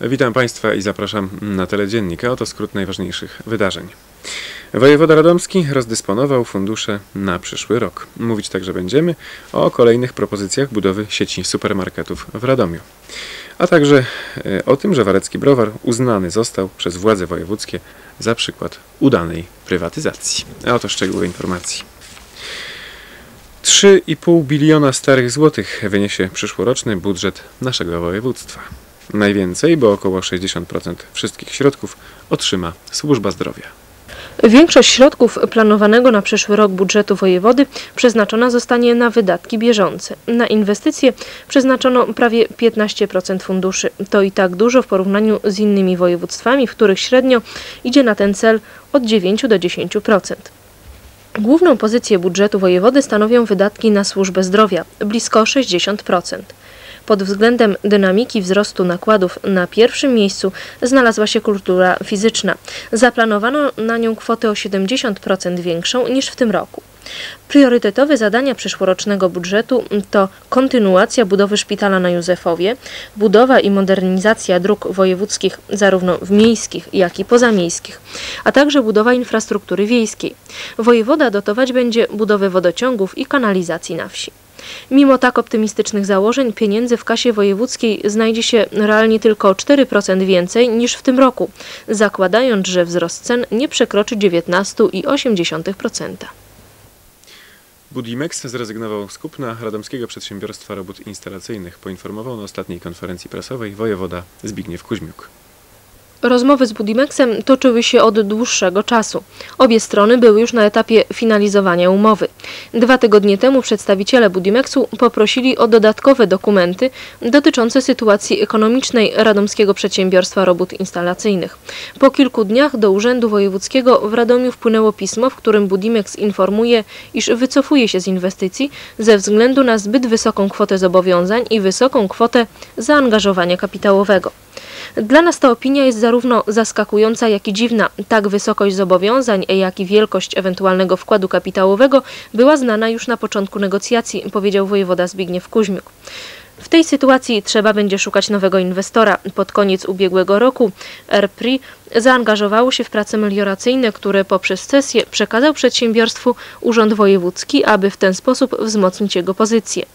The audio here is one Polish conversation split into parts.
Witam Państwa i zapraszam na teledziennik, a oto skrót najważniejszych wydarzeń. Wojewoda Radomski rozdysponował fundusze na przyszły rok. Mówić także będziemy o kolejnych propozycjach budowy sieci supermarketów w Radomiu. A także e, o tym, że Warecki Browar uznany został przez władze wojewódzkie za przykład udanej prywatyzacji. A oto szczegóły informacji. 3,5 biliona starych złotych wyniesie przyszłoroczny budżet naszego województwa. Najwięcej, bo około 60% wszystkich środków otrzyma służba zdrowia. Większość środków planowanego na przyszły rok budżetu wojewody przeznaczona zostanie na wydatki bieżące. Na inwestycje przeznaczono prawie 15% funduszy. To i tak dużo w porównaniu z innymi województwami, w których średnio idzie na ten cel od 9 do 10%. Główną pozycję budżetu wojewody stanowią wydatki na służbę zdrowia blisko 60%. Pod względem dynamiki wzrostu nakładów na pierwszym miejscu znalazła się kultura fizyczna. Zaplanowano na nią kwotę o 70% większą niż w tym roku. Priorytetowe zadania przyszłorocznego budżetu to kontynuacja budowy szpitala na Józefowie, budowa i modernizacja dróg wojewódzkich zarówno w miejskich, jak i pozamiejskich, a także budowa infrastruktury wiejskiej. Wojewoda dotować będzie budowę wodociągów i kanalizacji na wsi. Mimo tak optymistycznych założeń pieniędzy w kasie wojewódzkiej znajdzie się realnie tylko o 4% więcej niż w tym roku, zakładając, że wzrost cen nie przekroczy 19,8%. Budimex zrezygnował z kupna radomskiego przedsiębiorstwa robót instalacyjnych, poinformował na ostatniej konferencji prasowej wojewoda Zbigniew Kuźmiuk. Rozmowy z Budimexem toczyły się od dłuższego czasu. Obie strony były już na etapie finalizowania umowy. Dwa tygodnie temu przedstawiciele Budimexu poprosili o dodatkowe dokumenty dotyczące sytuacji ekonomicznej Radomskiego Przedsiębiorstwa Robót Instalacyjnych. Po kilku dniach do Urzędu Wojewódzkiego w Radomiu wpłynęło pismo, w którym Budimex informuje, iż wycofuje się z inwestycji ze względu na zbyt wysoką kwotę zobowiązań i wysoką kwotę zaangażowania kapitałowego. Dla nas ta opinia jest zarówno zaskakująca, jak i dziwna. Tak wysokość zobowiązań, jak i wielkość ewentualnego wkładu kapitałowego była znana już na początku negocjacji, powiedział wojewoda Zbigniew Kuźmiuk. W tej sytuacji trzeba będzie szukać nowego inwestora. Pod koniec ubiegłego roku RPRI zaangażowało się w prace melioracyjne, które poprzez cesję przekazał przedsiębiorstwu Urząd Wojewódzki, aby w ten sposób wzmocnić jego pozycję.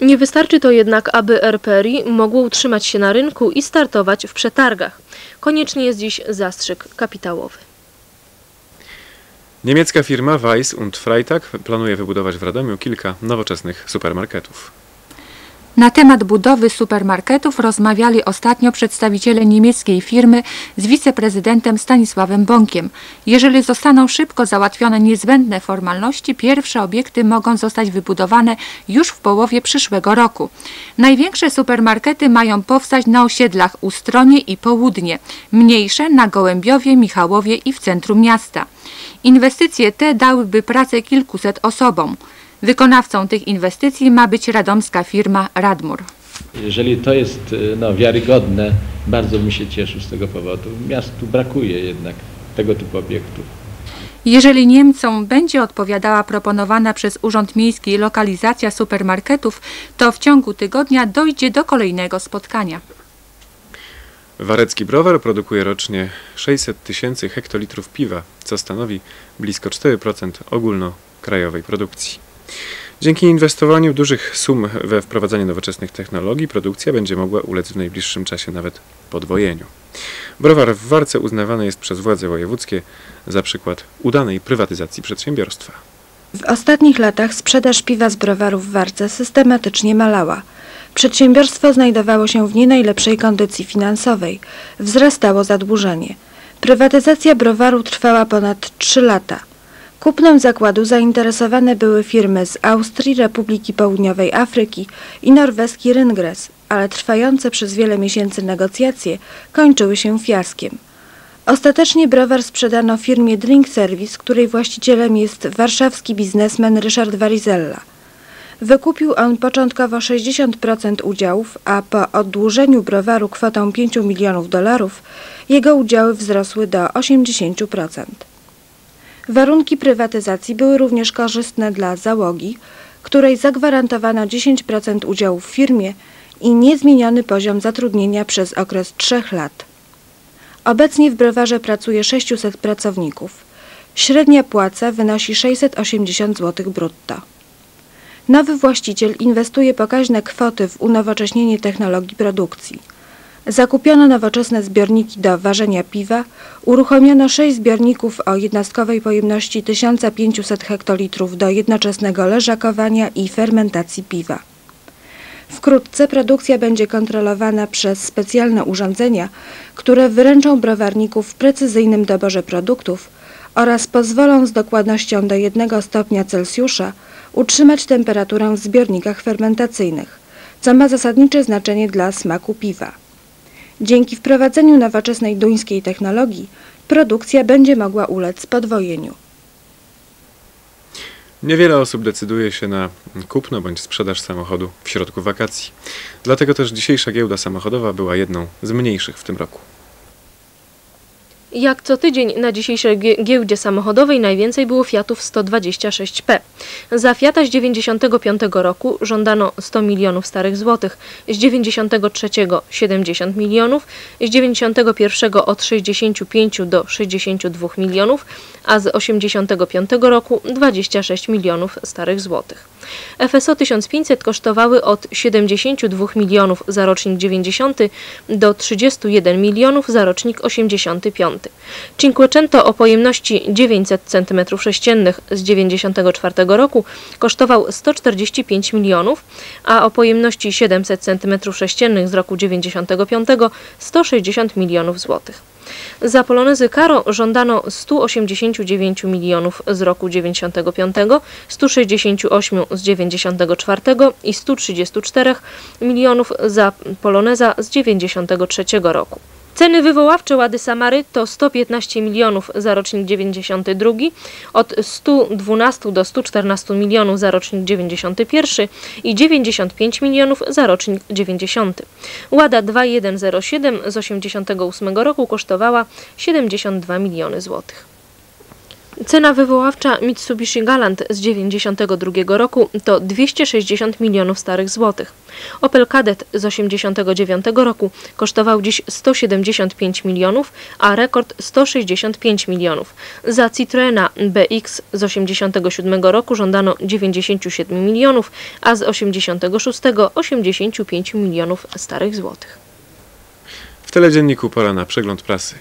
Nie wystarczy to jednak, aby RPRI mogło utrzymać się na rynku i startować w przetargach. Konieczny jest dziś zastrzyk kapitałowy. Niemiecka firma Weiss und Freitag planuje wybudować w Radomiu kilka nowoczesnych supermarketów. Na temat budowy supermarketów rozmawiali ostatnio przedstawiciele niemieckiej firmy z wiceprezydentem Stanisławem Bąkiem. Jeżeli zostaną szybko załatwione niezbędne formalności, pierwsze obiekty mogą zostać wybudowane już w połowie przyszłego roku. Największe supermarkety mają powstać na osiedlach Ustronie i Południe, mniejsze na Gołębiowie, Michałowie i w centrum miasta. Inwestycje te dałyby pracę kilkuset osobom. Wykonawcą tych inwestycji ma być radomska firma Radmur. Jeżeli to jest e, no, wiarygodne, bardzo bym się cieszył z tego powodu. Miastu brakuje jednak tego typu obiektów. Jeżeli Niemcom będzie odpowiadała proponowana przez Urząd Miejski lokalizacja supermarketów, to w ciągu tygodnia dojdzie do kolejnego spotkania. Warecki Browar produkuje rocznie 600 tysięcy hektolitrów piwa, co stanowi blisko 4% ogólnokrajowej produkcji. Dzięki inwestowaniu dużych sum we wprowadzanie nowoczesnych technologii, produkcja będzie mogła ulec w najbliższym czasie nawet podwojeniu. Browar w Warce uznawany jest przez władze wojewódzkie za przykład udanej prywatyzacji przedsiębiorstwa. W ostatnich latach sprzedaż piwa z browarów w Warce systematycznie malała. Przedsiębiorstwo znajdowało się w nie najlepszej kondycji finansowej. Wzrastało zadłużenie. Prywatyzacja browaru trwała ponad 3 lata. Kupnem zakładu zainteresowane były firmy z Austrii, Republiki Południowej Afryki i norweski Ryngres, ale trwające przez wiele miesięcy negocjacje kończyły się fiaskiem. Ostatecznie browar sprzedano firmie Drink Service, której właścicielem jest warszawski biznesmen Ryszard Warizella. Wykupił on początkowo 60% udziałów, a po oddłużeniu browaru kwotą 5 milionów dolarów jego udziały wzrosły do 80%. Warunki prywatyzacji były również korzystne dla załogi, której zagwarantowano 10% udziału w firmie i niezmieniony poziom zatrudnienia przez okres 3 lat. Obecnie w browarze pracuje 600 pracowników. Średnia płaca wynosi 680 zł brutto. Nowy właściciel inwestuje pokaźne kwoty w unowocześnienie technologii produkcji. Zakupiono nowoczesne zbiorniki do ważenia piwa, uruchomiono 6 zbiorników o jednostkowej pojemności 1500 hektolitrów do jednoczesnego leżakowania i fermentacji piwa. Wkrótce produkcja będzie kontrolowana przez specjalne urządzenia, które wyręczą browarników w precyzyjnym doborze produktów oraz pozwolą z dokładnością do 1 stopnia Celsjusza utrzymać temperaturę w zbiornikach fermentacyjnych, co ma zasadnicze znaczenie dla smaku piwa. Dzięki wprowadzeniu nowoczesnej duńskiej technologii produkcja będzie mogła ulec podwojeniu. Niewiele osób decyduje się na kupno bądź sprzedaż samochodu w środku wakacji. Dlatego też dzisiejsza giełda samochodowa była jedną z mniejszych w tym roku. Jak co tydzień na dzisiejszej gie- giełdzie samochodowej najwięcej było Fiatów 126P. Za Fiata z 95 roku żądano 100 milionów starych złotych, z 93 70 milionów, z 91 od 65 do 62 milionów, a z 85 roku 26 milionów starych złotych. FSO 1500 kosztowały od 72 milionów za rocznik 90 do 31 milionów za rocznik 85. Cinquecento o pojemności 900 cm3 z 94 roku kosztował 145 milionów, a o pojemności 700 cm3 z roku 95 160 milionów złotych. Za polonezy Caro żądano 189 milionów z roku 95, 168 z 94 i 134 milionów za poloneza z 93 roku. Ceny wywoławcze Łady Samary to 115 milionów za rocznik 92, od 112 do 114 milionów za rocznik 91 i 95 milionów za rocznik 90. Łada 2107 z 88 roku kosztowała 72 miliony złotych. Cena wywoławcza Mitsubishi Galant z 92 roku to 260 milionów starych złotych. Opel Kadett z 89 roku kosztował dziś 175 milionów, a rekord 165 milionów. Za Citroena BX z 87 roku żądano 97 milionów, a z 86 85 milionów starych złotych. W teledzienniku pora na przegląd prasy.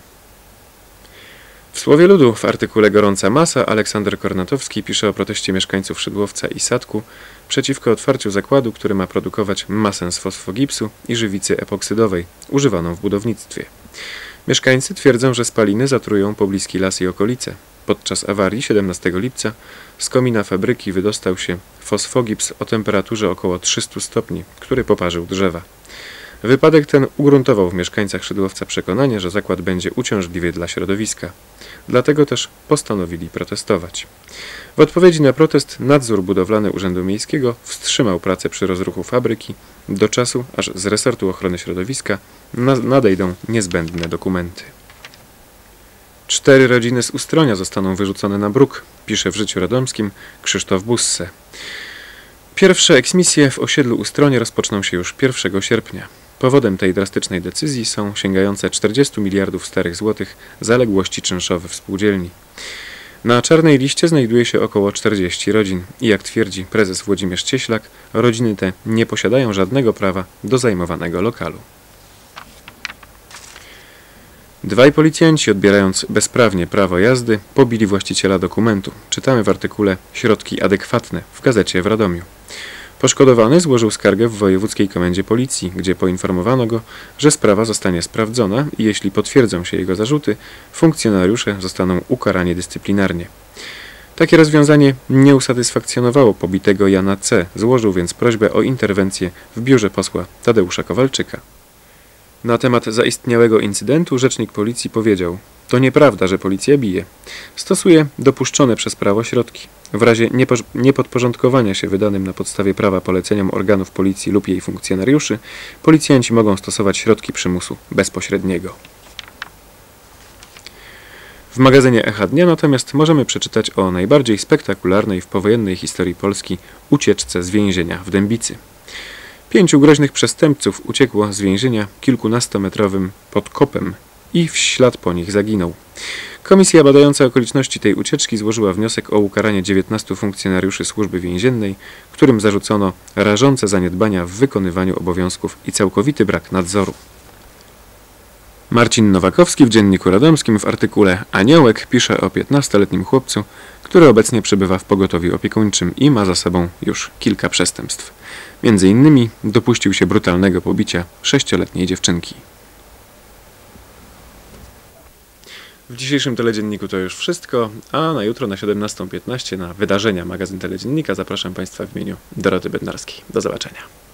W Słowie Ludu w artykule Gorąca Masa Aleksander Kornatowski pisze o proteście mieszkańców Szydłowca i Sadku przeciwko otwarciu zakładu, który ma produkować masę z fosfogipsu i żywicy epoksydowej, używaną w budownictwie. Mieszkańcy twierdzą, że spaliny zatrują pobliski las i okolice. Podczas awarii 17 lipca z komina fabryki wydostał się fosfogips o temperaturze około 300 stopni, który poparzył drzewa. Wypadek ten ugruntował w mieszkańcach Szydłowca przekonanie, że zakład będzie uciążliwy dla środowiska. Dlatego też postanowili protestować. W odpowiedzi na protest nadzór budowlany Urzędu Miejskiego wstrzymał pracę przy rozruchu fabryki do czasu, aż z resortu ochrony środowiska na- nadejdą niezbędne dokumenty. Cztery rodziny z Ustronia zostaną wyrzucone na bruk, pisze w Życiu Radomskim Krzysztof Busse. Pierwsze eksmisje w osiedlu Ustronie rozpoczną się już 1 sierpnia. Powodem tej drastycznej decyzji są sięgające 40 miliardów starych złotych zaległości czynszowe w spółdzielni. Na czarnej liście znajduje się około 40 rodzin i jak twierdzi prezes Włodzimierz Cieślak, rodziny te nie posiadają żadnego prawa do zajmowanego lokalu. Dwaj policjanci, odbierając bezprawnie prawo jazdy, pobili właściciela dokumentu. Czytamy w artykule Środki adekwatne w gazecie w Radomiu. Poszkodowany złożył skargę w Wojewódzkiej Komendzie Policji, gdzie poinformowano go, że sprawa zostanie sprawdzona i jeśli potwierdzą się jego zarzuty, funkcjonariusze zostaną ukarani dyscyplinarnie. Takie rozwiązanie nie usatysfakcjonowało pobitego Jana C., złożył więc prośbę o interwencję w biurze posła Tadeusza Kowalczyka. Na temat zaistniałego incydentu rzecznik policji powiedział: To nieprawda, że policja bije. Stosuje dopuszczone przez prawo środki. W razie niepo- niepodporządkowania się wydanym na podstawie prawa poleceniom organów policji lub jej funkcjonariuszy, policjanci mogą stosować środki przymusu bezpośredniego. W magazynie Echa Dnia natomiast możemy przeczytać o najbardziej spektakularnej w powojennej historii Polski ucieczce z więzienia w Dębicy. Pięciu groźnych przestępców uciekło z więzienia kilkunastometrowym podkopem i w ślad po nich zaginął. Komisja badająca okoliczności tej ucieczki złożyła wniosek o ukaranie 19 funkcjonariuszy służby więziennej, którym zarzucono rażące zaniedbania w wykonywaniu obowiązków i całkowity brak nadzoru. Marcin Nowakowski w Dzienniku Radomskim w artykule Aniołek pisze o 15-letnim chłopcu, który obecnie przebywa w pogotowiu opiekuńczym i ma za sobą już kilka przestępstw. Między innymi dopuścił się brutalnego pobicia sześcioletniej dziewczynki. W dzisiejszym teledzienniku to już wszystko, a na jutro na 17.15 na wydarzenia magazyn teledziennika zapraszam Państwa w imieniu Doroty Bednarskiej. Do zobaczenia.